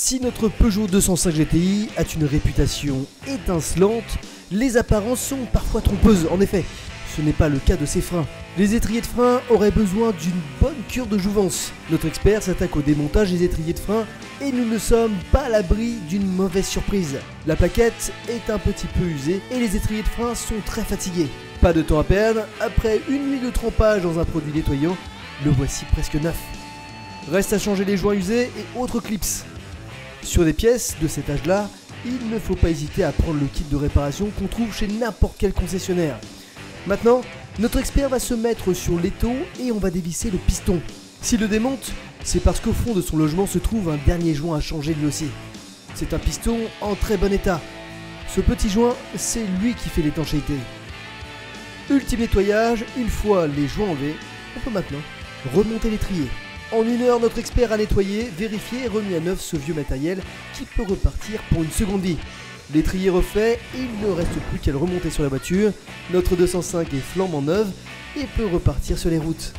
Si notre Peugeot 205 GTI a une réputation étincelante, les apparences sont parfois trompeuses. En effet, ce n'est pas le cas de ses freins. Les étriers de frein auraient besoin d'une bonne cure de jouvence. Notre expert s'attaque au démontage des étriers de frein et nous ne sommes pas à l'abri d'une mauvaise surprise. La plaquette est un petit peu usée et les étriers de frein sont très fatigués. Pas de temps à perdre, après une nuit de trempage dans un produit nettoyant, le voici presque neuf. Reste à changer les joints usés et autres clips. Sur des pièces de cet âge-là, il ne faut pas hésiter à prendre le kit de réparation qu'on trouve chez n'importe quel concessionnaire. Maintenant, notre expert va se mettre sur l'étau et on va dévisser le piston. S'il le démonte, c'est parce qu'au fond de son logement se trouve un dernier joint à changer lui aussi. C'est un piston en très bon état. Ce petit joint, c'est lui qui fait l'étanchéité. Ultime nettoyage, une fois les joints enlevés, on peut maintenant remonter l'étrier. En une heure, notre expert a nettoyé, vérifié et remis à neuf ce vieux matériel qui peut repartir pour une seconde vie. L'étrier refait, il ne reste plus qu'à le remonter sur la voiture. Notre 205 est flambant neuve et peut repartir sur les routes.